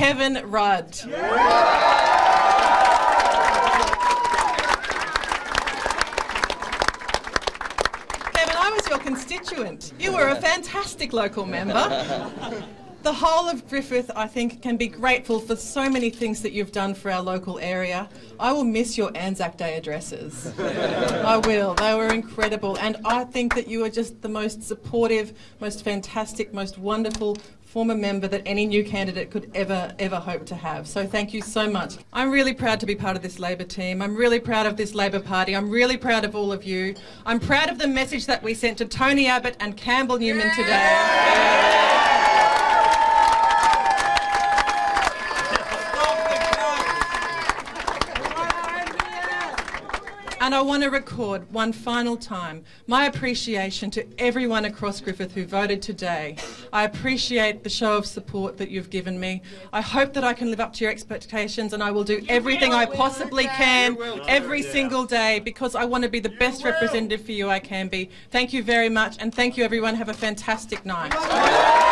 Kevin Rudd. Kevin, I was your constituent. You were a fantastic local member. The whole of Griffith, I think, can be grateful for so many things that you've done for our local area. I will miss your Anzac Day addresses. I will. They were incredible. And I think that you are just the most supportive, most fantastic, most wonderful former member that any new candidate could ever, ever hope to have. So thank you so much. I'm really proud to be part of this Labor team. I'm really proud of this Labor Party. I'm really proud of all of you. I'm proud of the message that we sent to Tony Abbott and Campbell Newman today. And I want to record one final time my appreciation to everyone across Griffith who voted today. I appreciate the show of support that you've given me. I hope that I can live up to your expectations and I will do everything I possibly can every single day because I want to be the best representative for you I can be. Thank you very much and thank you everyone. Have a fantastic night.